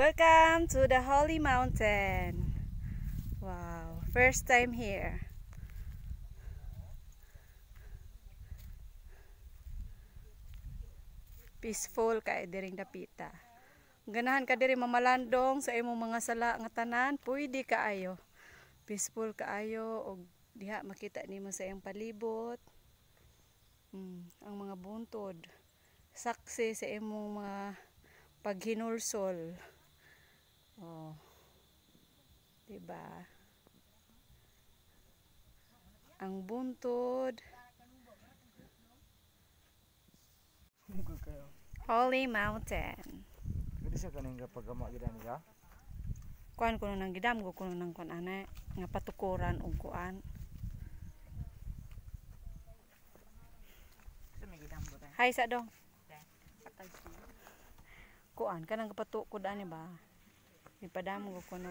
Welcome to the Holy Mountain. Wow, first time here. Peaceful kay diring dapita. Ganahan ka diri mamalandong sa imong mga sala nga tanan, pwede kaayo. Peaceful kaayo og diha makita nimo sa iyang palibot. Mm, ang mga buntod. Saksi sa imong mga paghinulsol. Oh. Diba? Ang buntod. Holy Mountain. Gadi sa kaning kapag ama gid nila. Kuan kuno nang gidam ko kuno nang kuan ana nga patukuran og kuan. Hay sa dong. Kuan kanang kapatukod ani ba? Ipadamo ko kuno.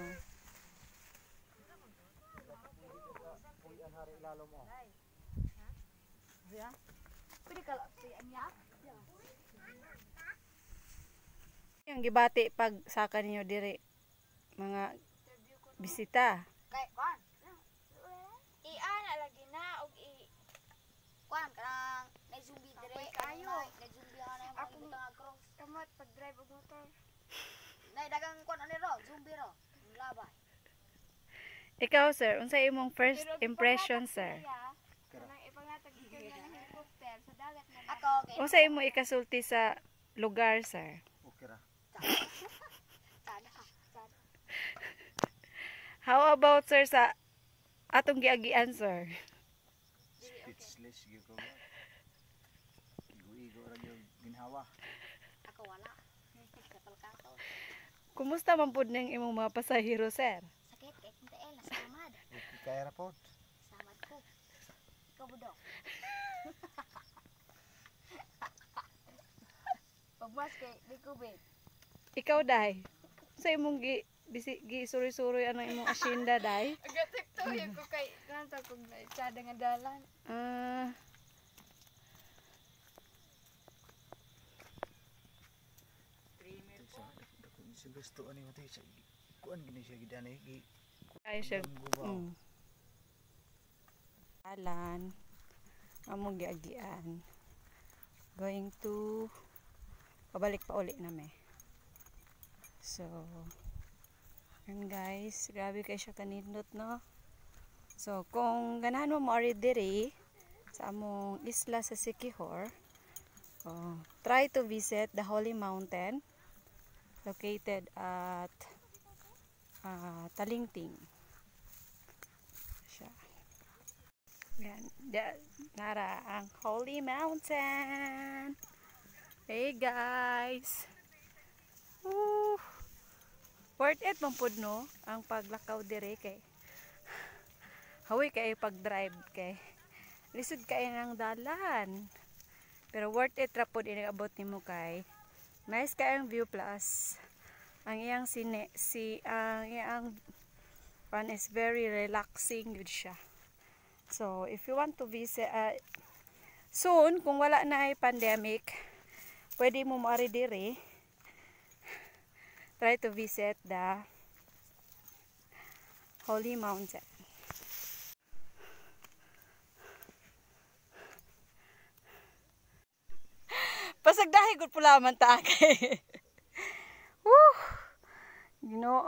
Puyan hari ilalo mo. Pwede ka siya niya. Yang gibati pag saka ninyo diri mga bisita. Kay kwan. I-ana lagi na og i kwan kanang nay zombie dire kayo. Nay zombie ana mga ibutang cross. Kamot pag drive og motor. Nay dagang kwan Labay. Ikaw sir, unsa imong first impression sir? Kanang ipangatag ka ng helicopter sa dagat na. Ako kay Unsa imo ikasulti sa lugar sir? Okay ra. sana. Sana. How about sir sa atong giagian sir? Speechless gyud ko. Igo-igo ra gyud ginhawa. Ako wala. Kapalkato. Kumusta man pud ning imong mga pasahero sir? Sakit kay kunta el samad. Okay kay ra pod. Samad ko. Ikaw budok. Pagmas kay di ko bet. Ikaw dai. Sa imong gi bisi gi suri-suri ano imong asyenda dai? Agatik to yung ko kay nanta kog na nga dalan. Ah, Sa gusto ani mo sa kuan gini siya gid ani gi. ay siya. Mm. Alan. Among giagian. Going to pabalik pa uli na me. So, yun guys, grabe kayo siya kanindot no. So, kung ganahan mo mo diri sa among isla sa Sikihor, oh, try to visit the Holy Mountain located at ah, Talingting. Siya. Yan. Nara ang Holy Mountain. Hey guys. Woo. Worth it pud no ang paglakaw dire kay Hawi kay pag-drive kay lisod kay ng dalan. Pero worth it ra pud ini abot nimo kay nice kay ang view plus ang iyang sine si ang iyang one is very relaxing good siya. So, if you want to visit uh, soon kung wala na ay pandemic, pwede mo maari dire try to visit the Holy Mountain. Pasagdahi gud pula man ta kay. Woo! You know,